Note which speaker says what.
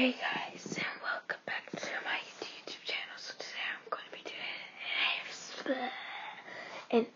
Speaker 1: Hey guys, and welcome back to my YouTube channel. So today I'm going to be doing an